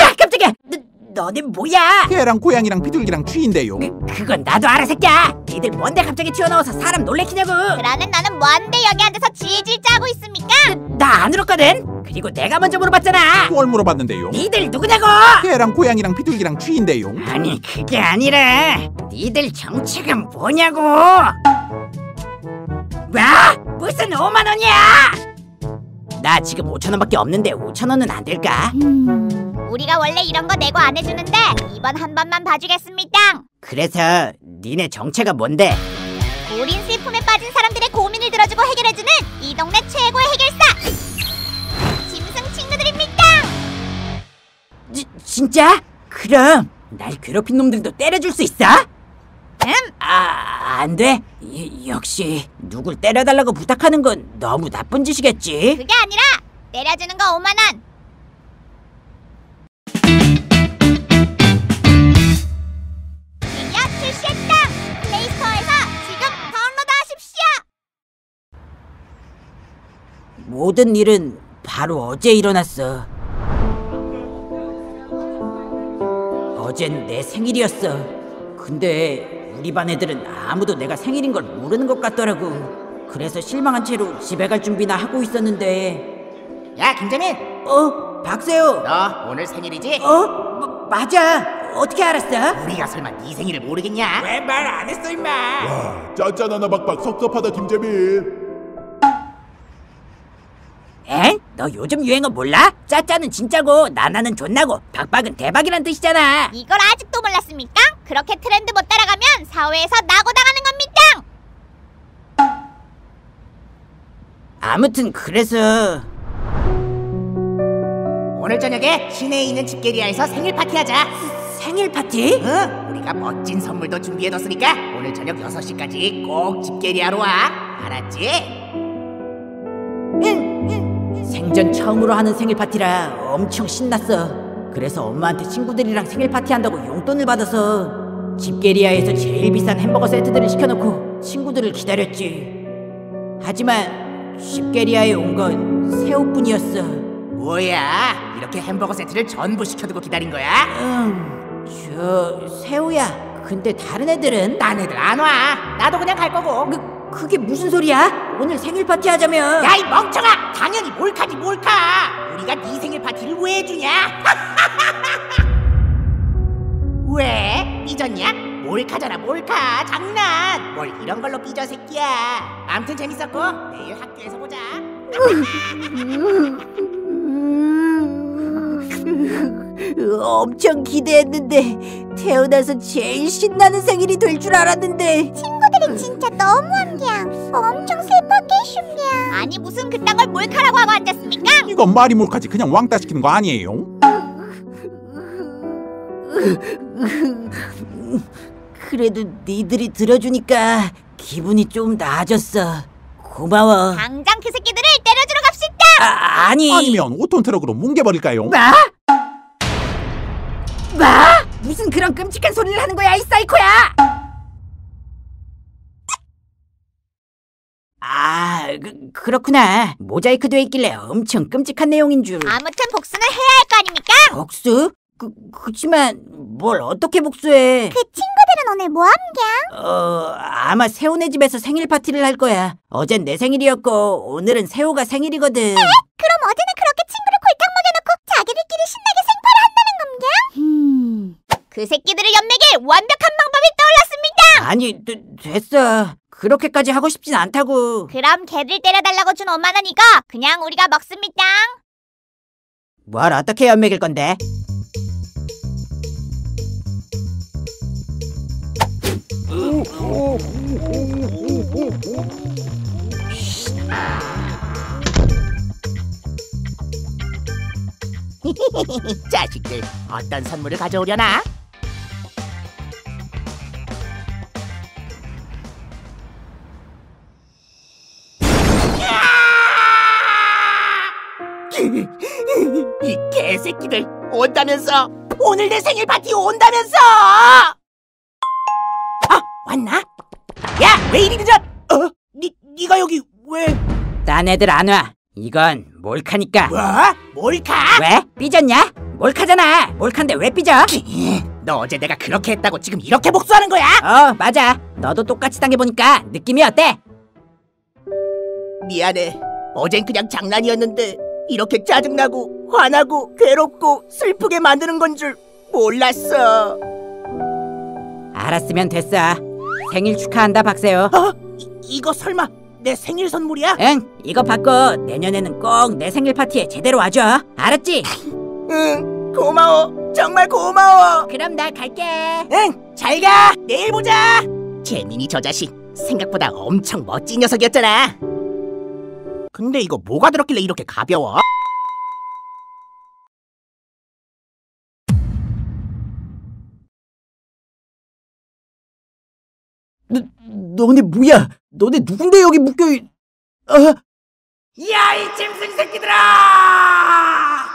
야, 깜짝이야! 너, 너네 뭐야? 개랑 고양이랑 비둘기랑 쥐인데요. 그, 그건 나도 알아, 새끼야! 니들 뭔데 갑자기 튀어나와서 사람 놀래키냐고! 그러는 너는 뭔데 여기 앉아서 질질 짜고 있습니까? 나 안 울었거든? 그리고 내가 먼저 물어봤잖아! 뭘 물어봤는데요? 니들 누구냐고! 개랑 고양이랑 비둘기랑 쥐인데요. 아니, 그게 아니라 니들 정체가 뭐냐고! 뭐? 무슨 5만 원이야! 나 지금 5천 원밖에 없는데 5천 원은 안 될까? 우리가 원래 이런 거 내고 안 해주는데 이번 한 번만 봐주겠습니다. 그래서 니네 정체가 뭔데? 우린 슬픔에 빠진 사람들의 고민을 들어주고 해결해주는 이 동네 최고의 해결사 짐승 친구들입니다. 지, 진짜? 그럼 날 괴롭힌 놈들도 때려줄 수 있어? 음, 아, 안 돼. 이- 역시 누굴 때려달라고 부탁하는 건 너무 나쁜 짓이겠지. 그게 아니라 때려주는 거 5만 원. 드디어 출시했다. 플레이스토어에서 지금 다운로드하십시오. 모든 일은 바로 어제 일어났어. 어젠 내 생일이었어. 근데 우리 반 애들은 아무도 내가 생일인 걸 모르는 것 같더라고. 그래서 실망한 채로 집에 갈 준비나 하고 있었는데. 야 김재민 어, 박세호. 너 오늘 생일이지? 어, 마, 맞아. 어떻게 알았어? 우리가 설마 네 생일을 모르겠냐? 왜 말 안 했어 임마? 와, 짜짠 하나 박박 섭섭하다 김재민. 엥? 너 요즘 유행어 몰라? 짜짜는 진짜고 나나는 존나고 박박은 대박이란 뜻이잖아. 이걸 아직도 몰랐습니까? 그렇게 트렌드 못 따라가면 사회에서 나고 당하는 겁니다. 아무튼 그래서 오늘 저녁에 시내에 있는 집게리아에서 생일 파티하자 생일 파티? 응 우리가 멋진 선물도 준비해뒀으니까 오늘 저녁 6시까지 꼭 집게리아로 와 알았지? 생전 처음으로 하는 생일 파티라 엄청 신났어. 그래서 엄마한테 친구들이랑 생일 파티 한다고 용돈을 받아서 집게리아에서 제일 비싼 햄버거 세트들을 시켜놓고 친구들을 기다렸지. 하지만 집게리아에 온 건 새우뿐이었어. 뭐야 이렇게 햄버거 세트를 전부 시켜두고 기다린 거야? 응, 저 새우야. 근데 다른 애들은 딴 애들 안 와 나도 그냥 갈 거고 그 그게 무슨 소리야? 오늘 생일 파티 하자면 야이 멍청아 당연히 몰카지 몰카 우리가 네 생일 파티를 왜 해주냐 왜 삐졌냐 몰카잖아 몰카 장난 뭘 이런 걸로 삐져 새끼야 암튼 재밌었고 내일 학교에서 보자 엄청 기대했는데 태어나서 제일 신나는 생일이 될 줄 알았는데 친구들이 진짜 너무한겨. 엄청 슬펐겠슈며. 아니 무슨 그딴 걸 몰카라고 하고 앉았습니까? 이건 말이 몰카지 그냥 왕따 시키는 거 아니에요? 그래도 니들이 들어주니까 기분이 좀 나아졌어 고마워 당장 그 새끼들을 때려주러 갑시다. 아, 아니 아니면 5톤 트럭으로 뭉개버릴까요? 뭐? 뭐? 무슨 그런 끔찍한 소리를 하는 거야 이 사이코야 아 그, 그렇구나 모자이크 돼 있길래 엄청 끔찍한 내용인 줄 아무튼 복수는 해야 할 거 아닙니까? 복수? 그, 그치만 뭘 어떻게 복수해 그 친구들은 오늘 뭐 함겨? 어 아마 세호네 집에서 생일 파티를 할 거야 어젠 내 생일이었고 오늘은 세호가 생일이거든 그럼 어제는 그렇게 친구를 골탕 먹여놓고 자기들끼리 신나게 생파를 한다는 건겨? 그 새끼들을 연맥일 완벽한 방법이 떠올랐습니다. 아니 되- 됐어 그렇게까지 하고 싶진 않다고 그럼 걔를 때려달라고 준 5만 원 이거 그냥 우리가 먹습니다. 뭘 어떻게 연맥일 건데 자식들 어떤 선물을 가져오려나? 이 개새끼들 온다면서 오늘 내 생일 파티 온다면서 아 왔나? 야 왜 이리 늦어? 어? 니, 왜? 딴 애들 안 와. 이건 몰카니까. 뭐? 몰카? 왜? 삐졌냐? 몰카잖아. 몰카인데 왜 삐져? 너 어제 내가 그렇게 했다고 지금 이렇게 복수하는 거야? 어, 맞아. 너도 똑같이 당해보니까 느낌이 어때? 미안해. 어젠 그냥 장난이었는데 이렇게 짜증나고 화나고 괴롭고 슬프게 만드는 건 줄 몰랐어. 알았으면 됐어. 생일 축하한다, 박세호. 어? 이, 이거 설마 내 생일 선물이야? 응, 이거 받고 내년에는 꼭 내 생일 파티에 제대로 와줘. 알았지? 응, 고마워. 정말 고마워. 그럼 나 갈게. 응, 잘 가. 내일 보자. 재민이 저 자식 생각보다 엄청 멋진 녀석이었잖아. 근데 이거 뭐가 들었길래 이렇게 가벼워? 너네 뭐야? 너네 누군데 여기 묶여? 어? 야, 이 짐승 새끼들아!